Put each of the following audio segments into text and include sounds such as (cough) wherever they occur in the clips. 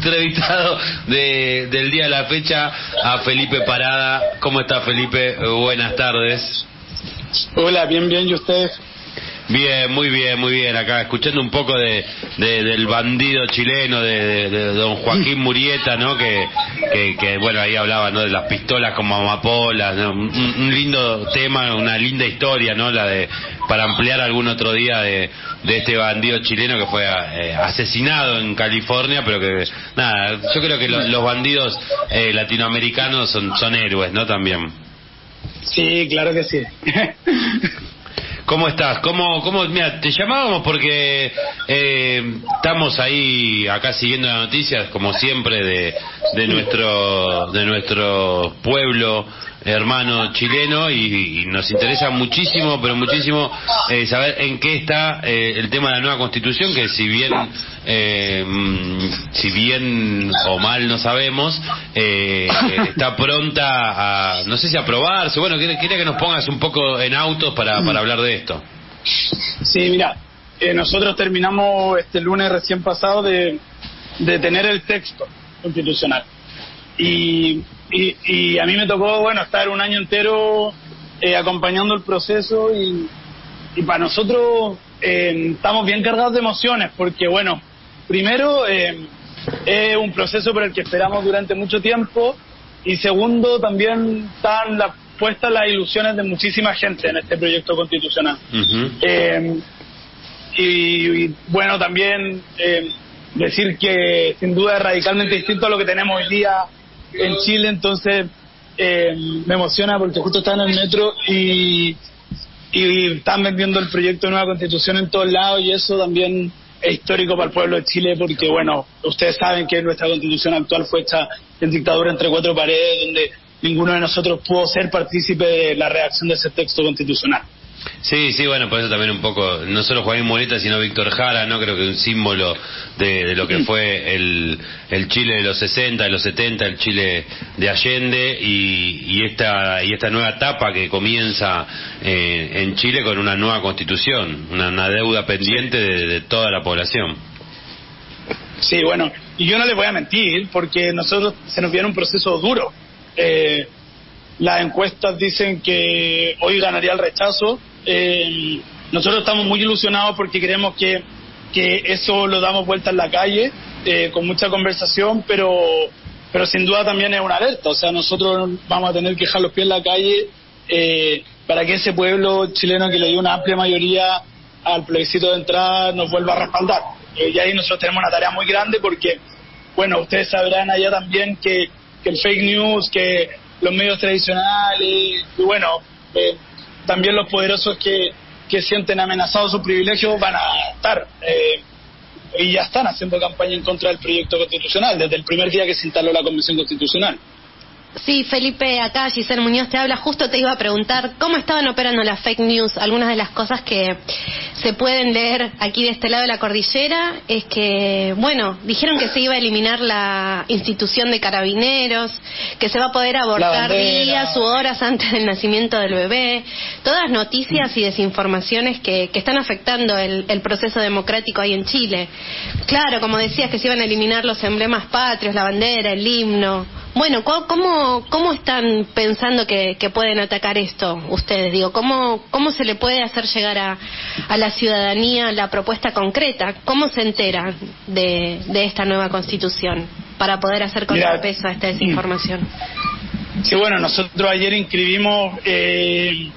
entrevistado de, del día de la fecha a Felipe Parada. ¿Cómo está Felipe? Buenas tardes. Hola, bien, bien, ¿y ustedes? Bien, muy bien, muy bien. Acá escuchando un poco de, del bandido chileno, de, don Joaquín Murieta, ¿no? Que, que, bueno, ahí hablaba, ¿no? De las pistolas como amapolas, un, lindo tema, una linda historia, ¿no? La de para ampliar algún otro día de, de este bandido chileno que fue eh, asesinado en California, pero que nada, yo creo que los bandidos eh, latinoamericanos son son héroes, ¿no? También. Sí, claro que sí. (laughs) ¿Cómo estás? ¿Cómo, cómo, mira, te llamábamos porque eh, estamos ahí acá siguiendo las noticias, como siempre, de, de nuestro de nuestro pueblo hermano chileno y, nos interesa muchísimo, pero muchísimo eh, saber en qué está eh, el tema de la nueva constitución, que si bien eh, mm, si bien o mal no sabemos, está pronta a, no sé si aprobarse. Bueno, quería, que nos pongas un poco en autos para, para hablar de esto. Sí, mira, nosotros terminamos este lunes recién pasado de, de tener el texto constitucional. Y y, a mí me tocó, bueno, estar un año entero eh, acompañando el proceso y, para nosotros eh, estamos bien cargados de emociones porque, bueno, primero eh, es un proceso por el que esperamos durante mucho tiempo y segundo también están la, puestas las ilusiones de muchísima gente en este proyecto constitucional. y, bueno, también decir que sin duda es radicalmente distinto a lo que tenemos hoy día en Chile, entonces eh, me emociona porque justo estaba en el metro y, y están vendiendo el proyecto de nueva constitución en todos lados y eso también es histórico para el pueblo de Chile porque, bueno, ustedes saben que nuestra constitución actual fue hecha en dictadura entre cuatro paredes, donde ninguno de nosotros pudo ser partícipe de la redacción de ese texto constitucional. Sí, sí, bueno, por eso también un poco, no solo Joaquín Moreta, sino Víctor Jara, ¿no? Creo que un símbolo de, lo que fue el, el, Chile de los 60, de los 70, el Chile de Allende y, y esta, y esta nueva etapa que comienza eh, en Chile con una nueva constitución, una, deuda pendiente de, toda la población. Sí, bueno, y yo no les voy a mentir, porque nosotros se nos viene un proceso duro. Eh, las encuestas dicen que hoy ganaría el rechazo, eh, nosotros estamos muy ilusionados porque creemos que, que eso lo damos vuelta en la calle, eh, con mucha conversación, pero, pero sin duda también es una alerta. O sea, nosotros vamos a tener que dejar los pies en la calle eh, para que ese pueblo chileno que le dio una amplia mayoría al plebiscito de entrada nos vuelva a respaldar. y ahí nosotros tenemos una tarea muy grande porque, bueno, ustedes sabrán allá también que, que el fake news, que los medios tradicionales, bueno, eh, también los poderosos que, sienten amenazados sus privilegios van a estar. Eh, y ya están haciendo campaña en contra del proyecto constitucional desde el primer día que se instaló la Convención Constitucional. Sí, Felipe, acá Giselle Muñoz te habla. Justo te iba a preguntar cómo estaban operando las fake news. Algunas de las cosas que se pueden leer aquí de este lado de la cordillera es que, bueno, dijeron que se iba a eliminar la institución de carabineros, que se va a poder abortar días u horas antes del nacimiento del bebé. Todas noticias y desinformaciones que, que están afectando el, el proceso democrático ahí en Chile. Claro, como decías, que se iban a eliminar los emblemas patrios, la bandera, el himno bueno, ¿cómo, cómo están pensando que, pueden atacar esto ustedes? Digo, ¿cómo, ¿cómo se le puede hacer llegar a, a la ciudadanía la propuesta concreta? ¿Cómo se entera de, de esta nueva constitución para poder hacer contrapeso a esta desinformación? Sí, bueno, nosotros ayer inscribimos eh,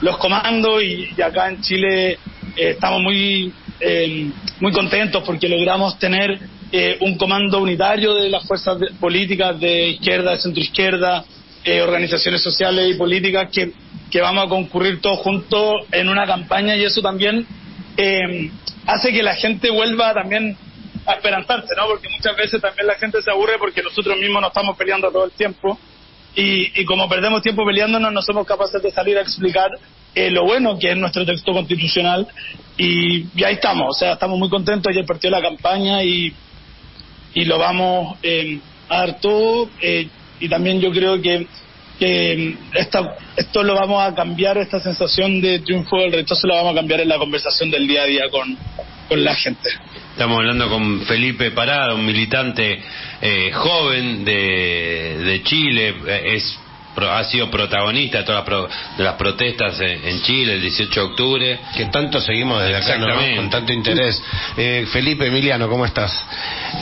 los comandos y, acá en Chile eh, estamos muy, eh, muy contentos porque logramos tener eh, un comando unitario de las fuerzas políticas de izquierda, de centroizquierda, eh, organizaciones sociales y políticas que, que, vamos a concurrir todos juntos en una campaña y eso también eh, hace que la gente vuelva también a esperanzarse, ¿no? Porque muchas veces también la gente se aburre porque nosotros mismos nos estamos peleando todo el tiempo y, y como perdemos tiempo peleándonos no somos capaces de salir a explicar eh, lo bueno que es nuestro texto constitucional y, y, ahí estamos, o sea, estamos muy contentos, ayer partió la campaña y, y lo vamos eh, a dar todo eh, y también yo creo que, que esta, esto lo vamos a cambiar, esta sensación de triunfo del rechazo la vamos a cambiar en la conversación del día a día con, con la gente. Estamos hablando con Felipe Parada, un militante eh, joven de, de Chile, eh, es ha sido protagonista de todas las, protestas en, Chile el 18 de octubre. Que tanto seguimos desde acá, con tanto interés. Eh, Felipe, Emiliano, ¿cómo estás?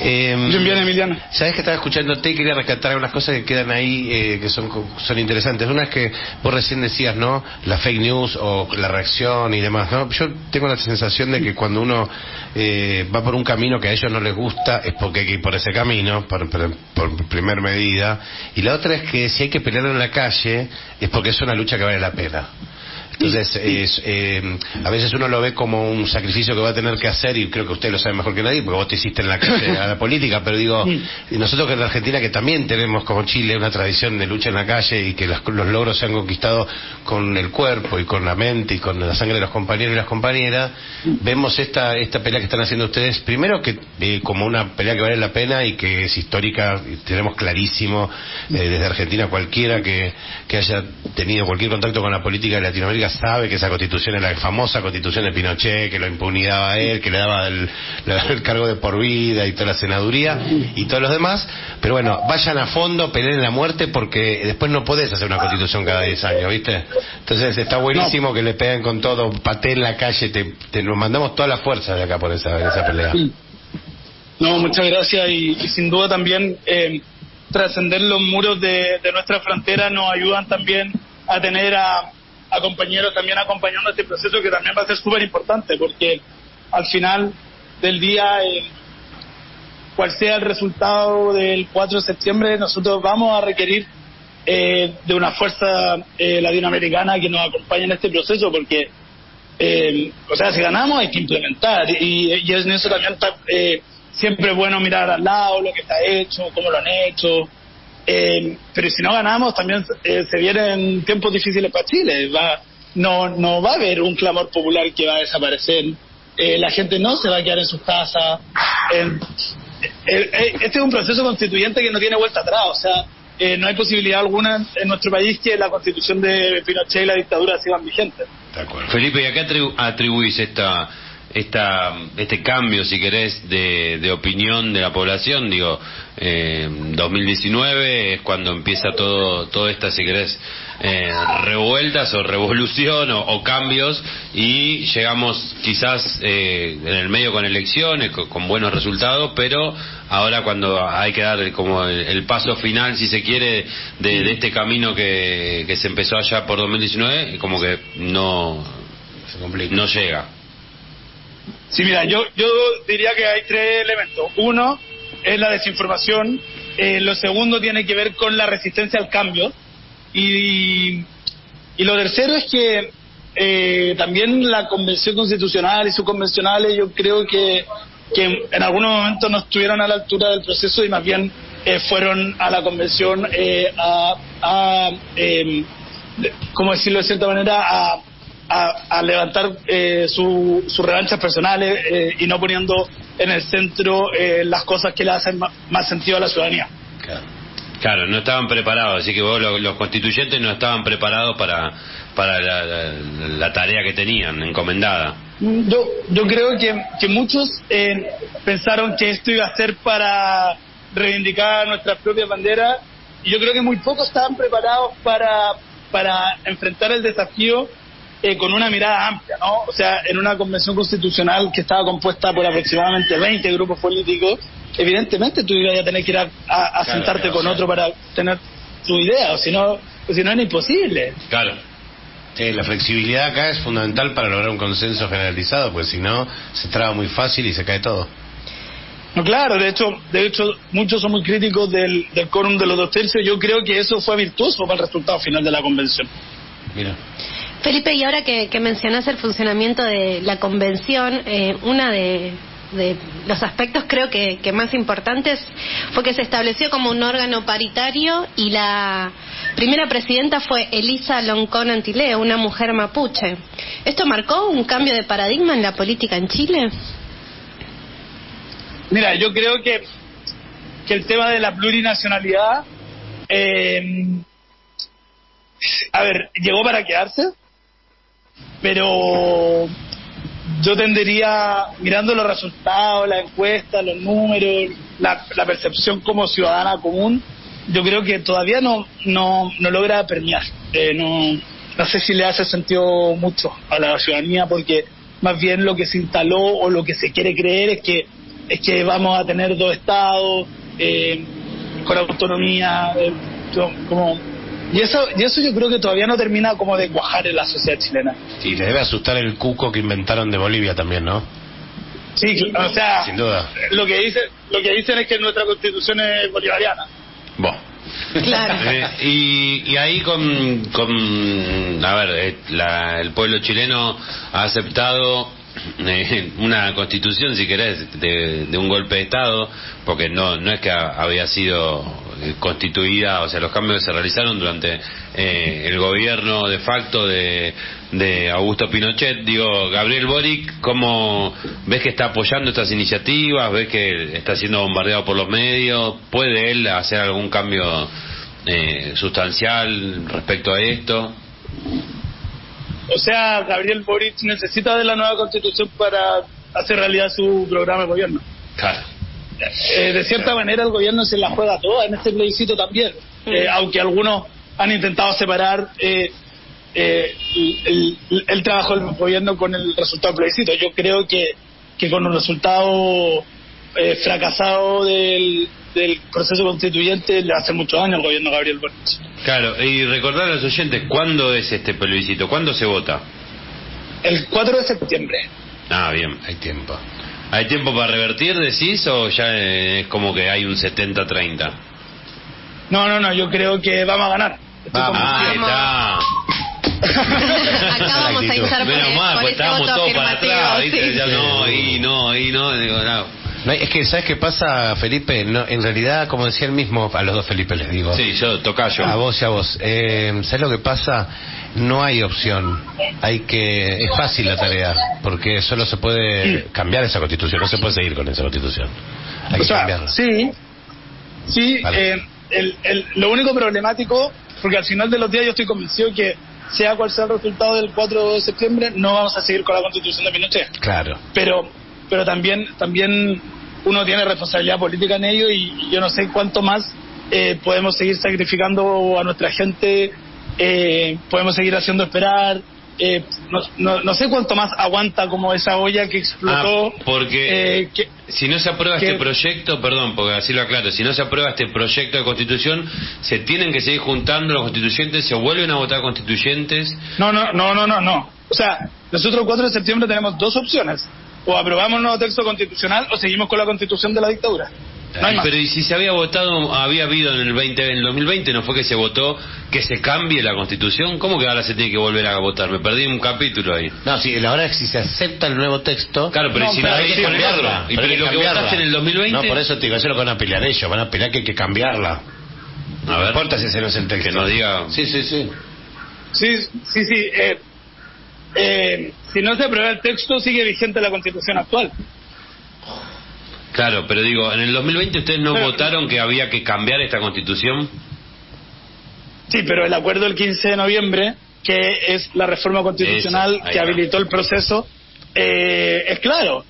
Eh, bien, Emiliano. Sabes que estaba escuchándote y quería rescatar algunas cosas que quedan ahí eh, que son, son interesantes. Una es que vos recién decías, ¿no? La fake news o la reacción y demás, ¿no? Yo tengo la sensación de que cuando uno eh, va por un camino que a ellos no les gusta es porque hay que ir por ese camino, por, por, primer medida. Y la otra es que si hay que pelear en la calle es porque es una lucha que vale la pena. Entonces, es, eh, a veces uno lo ve como un sacrificio que va a tener que hacer, y creo que usted lo sabe mejor que nadie, porque vos te hiciste en la, a la política, pero digo, nosotros que en la Argentina, que también tenemos como Chile una tradición de lucha en la calle y que los, logros se han conquistado con el cuerpo y con la mente y con la sangre de los compañeros y las compañeras, vemos esta, esta pelea que están haciendo ustedes, primero que eh, como una pelea que vale la pena y que es histórica, y tenemos clarísimo eh, desde Argentina cualquiera que, que haya tenido cualquier contacto con la política de Latinoamérica sabe que esa constitución es la famosa constitución de Pinochet, que lo impunidaba a él, que le daba el, cargo de por vida y toda la senaduría y todos los demás. Pero bueno, vayan a fondo, peleen la muerte porque después no podés hacer una constitución cada 10 años, ¿viste? Entonces está buenísimo que le peguen con todo, pateen en la calle, te, nos mandamos toda la fuerza de acá por esa, esa pelea. No, muchas gracias y, sin duda también eh, trascender los muros de, de nuestra frontera nos ayudan también a tener a, a compañeros también acompañando este proceso que también va a ser súper importante porque al final del día, eh, cual sea el resultado del 4 de septiembre, nosotros vamos a requerir eh, de una fuerza eh, latinoamericana que nos acompañe en este proceso porque, o sea, si ganamos hay que implementar y, y en eso también está siempre bueno mirar al lado lo que está hecho, cómo lo han hecho eh, pero si no ganamos, también eh, se vienen tiempos difíciles para Chile. Va, no, no va a haber un clamor popular que va a desaparecer. Eh, la gente no se va a quedar en sus casas. este es un proceso constituyente que no tiene vuelta atrás. O sea, no hay posibilidad alguna en nuestro país que la constitución de Pinochet y la dictadura sigan vigentes. Felipe, ¿y a qué atribuís esta esta, este cambio, si querés, de, de opinión de la población. Digo, eh, 2019 es cuando empieza todo, toda esta, si querés, eh, revueltas o revolución o, cambios y llegamos quizás eh, en el medio con elecciones, con, buenos resultados, pero ahora cuando hay que dar como el, paso final, si se quiere, de, este camino que, que se empezó allá por 2019, como que no, no llega. Sí, mira, yo, yo diría que hay tres elementos. Uno es la desinformación, eh, lo segundo tiene que ver con la resistencia al cambio y, y lo tercero es que eh, también la convención constitucional y subconvencionales yo creo que, que en algunos momentos no estuvieron a la altura del proceso y más bien eh, fueron a la convención a, a em, ¿cómo decirlo de cierta manera? a a, levantar eh, sus revanchas personales eh, y no poniendo en el centro eh, las cosas que le hacen más, sentido a la ciudadanía. Claro. no estaban preparados, así que vos, los, constituyentes no estaban preparados para, para la, tarea que tenían encomendada. Yo, yo creo que, que muchos pensaron que esto iba a ser para reivindicar nuestras propias banderas y yo creo que muy pocos estaban preparados para, para enfrentar el desafío eh, con una mirada amplia, ¿no? O sea, en una convención constitucional que estaba compuesta por aproximadamente 20 grupos políticos, evidentemente tú ibas a tener que ir a, sentarte con otro para tener tu idea, o si no, si no es imposible. Claro. la flexibilidad acá es fundamental para lograr un consenso generalizado, pues si no, se traba muy fácil y se cae todo. No, claro, de hecho, de hecho, muchos son muy críticos del, del quórum de los dos tercios. Yo creo que eso fue virtuoso para el resultado final de la convención. Mira. Felipe, y ahora que, mencionas el funcionamiento de la convención, eh, una de, los aspectos creo que, más importantes fue que se estableció como un órgano paritario y la primera presidenta fue Elisa Loncón Antileo, una mujer mapuche. ¿Esto marcó un cambio de paradigma en la política en Chile? Mira, yo creo que, que el tema de la plurinacionalidad, eh, a ver, llegó para quedarse pero yo tendería, mirando los resultados, la encuesta, los números, la, la percepción como ciudadana común, yo creo que todavía no, no, no logra permear. Eh, no, no sé si le hace sentido mucho a la ciudadanía porque más bien lo que se instaló o lo que se quiere creer es que es que vamos a tener dos estados eh, con autonomía eh, como y eso y eso yo creo que todavía no termina como de cuajar en la sociedad chilena. Y le debe asustar el cuco que inventaron de Bolivia también no sí o sea sin duda. lo que dice lo que dicen es que nuestra constitución es bolivariana. Bueno. Claro. (laughs) Eh, y, y ahí con, con a ver, eh, la- el pueblo chileno ha aceptado eh, una constitución, si querés, de, de un golpe de Estado, porque no, no es que ha- había sido constituida, o sea, los cambios que se realizaron durante eh, el gobierno de facto de, de Augusto Pinochet. Digo, Gabriel Boric, ¿cómo ves que está apoyando estas iniciativas? ¿Ves que está siendo bombardeado por los medios? ¿Puede él hacer algún cambio eh, sustancial respecto a esto? o sea Gabriel Boric necesita de la nueva constitución para hacer realidad su programa de gobierno Claro. Eh, de cierta manera el gobierno se la juega toda en este plebiscito también, Eh, aunque algunos han intentado separar eh, eh, el, el- el trabajo del gobierno con el resultado del plebiscito. Yo creo que, que con el resultado eh, fracasado del, del proceso constituyente le hace mucho daño al gobierno Gabriel Boric. Claro, y recordar a los oyentes, ¿cuándo es este plebiscito? ¿Cuándo se vota? El 4 de septiembre. Ah, bien. hay tiempo ¿Hay tiempo para revertir, decís, o ya es como que hay un 70-30? No, no, no, yo creo que vamos a ganar. Estoy Vamos. Ah, ahí está. (laughs) Acá vamos a hinchar por, Menos mal, por pues ese estábamos todos para atrás, ¿viste? sí. Ya no, y no, y no, digo, no. No, es que, ¿sabes qué pasa, Felipe? No, en realidad, como decía el mismo, a los dos Felipe les digo. Sí, yo, tocayo. A vos y a vos. Eh, ¿Sabes lo que pasa? No hay opción. Hay que. Es fácil la tarea, porque solo se puede cambiar esa constitución. No se puede seguir con esa constitución. Hay O que sea, cambiarla. Sí, sí. Vale. eh, el, el- lo único problemático, porque al final de los días yo estoy convencido que sea cual sea el resultado del 4 de septiembre, no vamos a seguir con la constitución de Pinochet. Claro. Pero, pero también, también uno tiene responsabilidad política en ello y, y yo no sé cuánto más eh, podemos seguir sacrificando a nuestra gente, eh, podemos seguir haciendo esperar. eh, no, no, no sé cuánto más aguanta como esa olla que explotó. Ah, porque eh, que- si no se aprueba que- este proyecto, perdón, porque así lo aclaro, si no se aprueba este proyecto de constitución, se tienen que seguir juntando los constituyentes, se vuelven a votar constituyentes. No, no, no, no, no, no. O sea, nosotros el 4 de septiembre tenemos dos opciones. O aprobamos un nuevo texto constitucional o seguimos con la constitución de la dictadura. No hay más. Pero y si se había votado, había habido en el 20, en el 2020, no fue que se votó que se cambie la constitución, ¿cómo que ahora se tiene que volver a votar? Me perdí un capítulo ahí. No, sí, la verdad es que si se acepta el nuevo texto. Claro, pero No, ¿y si pero no hay hay que cambiarla. ¿Y pero pero hay lo que votaste en el 2020? No, por eso te digo, eso es lo que van a pelear ellos. Van a pelear que hay que cambiarla. A No ver, importa si ese no es el texto. que nos diga. Sí, sí, sí. Sí, sí, sí. eh, eh, si no se aprueba el texto, sigue vigente la constitución actual. Claro, pero digo, en el 2020 ustedes no Pero- votaron que había que cambiar esta constitución. Sí, pero el acuerdo del 15 de noviembre, que es la reforma constitucional Eso, que va. habilitó el proceso, eh, es claro.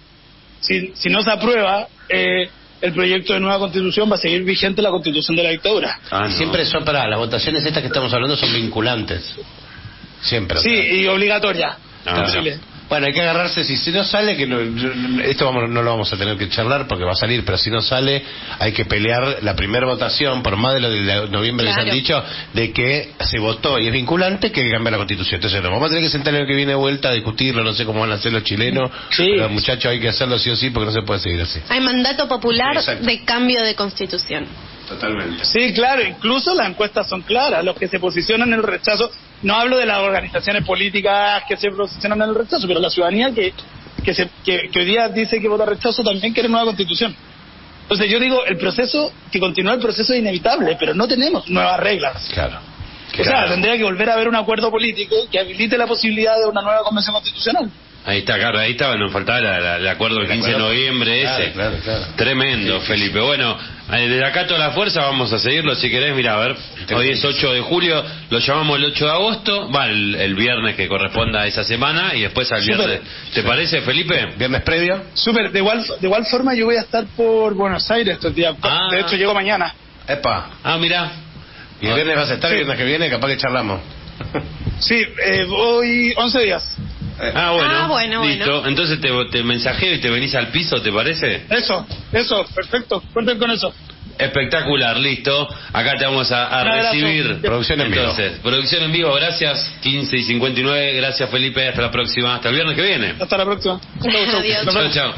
Si, si no se aprueba eh, el proyecto de nueva constitución, va a seguir vigente la constitución de la dictadura. Ah, no. Siempre son para las votaciones estas que estamos hablando son vinculantes. Siempre. Sí, y obligatoria. Ah, en Chile. Bueno, hay que agarrarse, si, si no sale, que no- esto vamos, no lo vamos a tener que charlar porque va a salir, pero si no sale, hay que pelear la primera votación, por más de lo de noviembre les han Claro. dicho, de que se votó y es vinculante, que cambiar la constitución. Entonces, nos vamos a tener que sentar el año que viene de vuelta a discutirlo, no sé cómo van a hacer los chilenos, Sí. pero muchachos hay que hacerlo sí o sí porque no se puede seguir así. Hay mandato popular Exacto. de cambio de constitución. Totalmente. Sí, claro, incluso las encuestas son claras. Los que se posicionan en el rechazo, no hablo de las organizaciones políticas que se posicionan en el rechazo, pero la ciudadanía que, que, se- que- que hoy día dice que vota rechazo también quiere nueva constitución. Entonces yo digo, el proceso, que continúa el proceso es inevitable, pero no tenemos nuevas reglas. Claro. O sea, tendría que volver a haber un acuerdo político que habilite la posibilidad de una nueva convención constitucional. Ahí está, claro, ahí estaba, nos faltaba la- la- el acuerdo del 15 de noviembre Claro, ese. claro, claro. Tremendo, Felipe. Bueno, eh, desde acá toda la fuerza, vamos a seguirlo si querés. Mira, a ver, hoy es 8 de julio, lo llamamos el 8 de agosto, va el, el viernes que corresponda a esa semana y después al viernes. ¿Te parece, Felipe? Viernes previo. Súper, de igual, de igual forma yo voy a estar por Buenos Aires estos días. Ah. De hecho, llego mañana. Epa. Ah, mira. Y el viernes vas a estar, Sí. el viernes que viene, capaz que charlamos. Sí, eh, voy 11 días. Ah, bueno. Ah, bueno, Listo. bueno. Entonces te, te mensajeo y te venís al piso, ¿te parece? Eso, eso, perfecto. Cuenten con eso. Espectacular, listo. Acá te vamos a, a recibir. Producción en vivo. Entonces, producción en vivo, gracias. 15 y 59, gracias Felipe. Hasta la próxima. Hasta el viernes que viene. Hasta la próxima. Chau, chau. Adiós. Chao.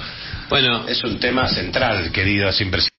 Bueno, Es un tema central, queridos impresionantes.